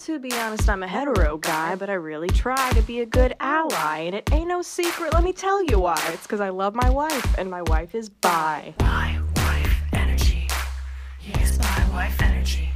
To be honest, I'm a hetero guy, but I really try to be a good ally. And it ain't no secret, let me tell you why. It's because I love my wife, and my wife is bi. My wife energy. Yes, bi wife energy.